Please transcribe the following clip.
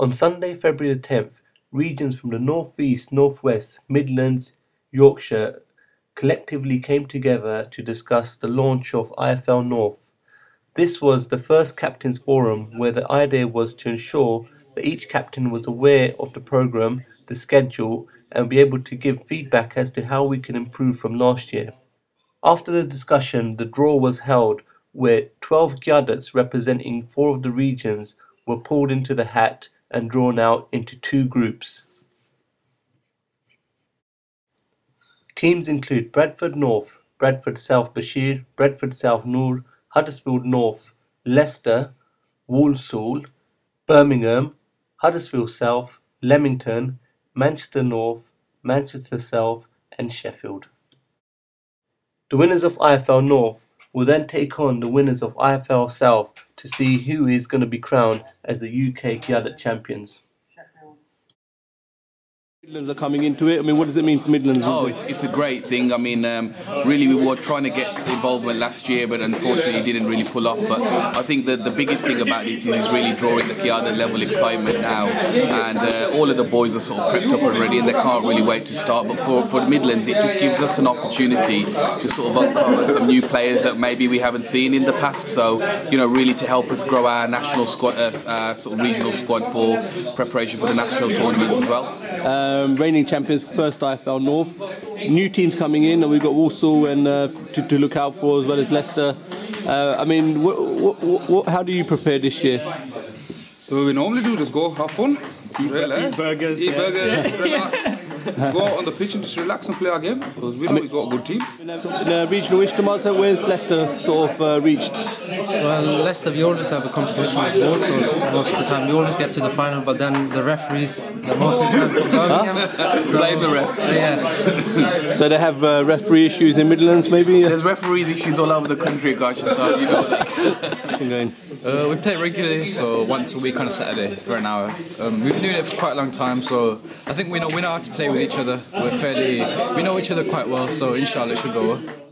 On Sunday, February the 10th, regions from the northeast, northwest, Midlands, Yorkshire collectively came together to discuss the launch of IFL North. This was the first captains forum where the idea was to ensure that each captain was aware of the program, the schedule, and be able to give feedback as to how we can improve from last year. After the discussion, the draw was held where 12 Qiyadats representing four of the regions were pulled into the hat and drawn out into two groups. Teams include Bradford North, Bradford South Bashir, Bradford South Noor, Huddersfield North, Leicester, Walsall, Birmingham, Huddersfield South, Leamington, Manchester North, Manchester South and Sheffield. The winners of IFL North will then take on the winners of IFL South to see who is going to be crowned as the UK Qiyadat champions. Midlands are coming into it. I mean, what does it mean for Midlands? Oh, it's, it's a great thing. I mean, um, really, we were trying to get involvement last year, but unfortunately, it didn't really pull off. But I think that the biggest thing about this is really drawing the Qiyada level excitement now. And uh, all of the boys are sort of prepped up already, and they can't really wait to start. But for, for the Midlands, it just gives us an opportunity to sort of uncover some new players that maybe we haven't seen in the past. So, you know, really to help us grow our national squad, uh, uh, sort of regional squad for preparation for the national tournaments as well. Um, reigning champions, first IFL North. New teams coming in, and we've got Walsall and uh, to, to, look out for as well as Leicester. Uh, I mean, how do you prepare this year? So what we normally do is go have fun, eat, eat burgers, eat yeah. burgers, relax. go out on the pitch and just relax and play our game because we know I mean, we've got a good team. In uh, regional Ishtamasa, where's Leicester sort of uh, reached? Well, Leicester, we always have a competition with both, so most of the time we always get to the final, but then the referees, the most of the time, huh? so, blame the ref. Yeah. so they have uh, referee issues in Midlands, maybe? There's referees issues all over the country, gosh, so you know. Uh, we play regularly, so once a week on a Saturday for an hour. Um, we've been doing it for quite a long time, so I think we know we know how to play with each other. We're fairly we know each other quite well, so inshallah it should go well.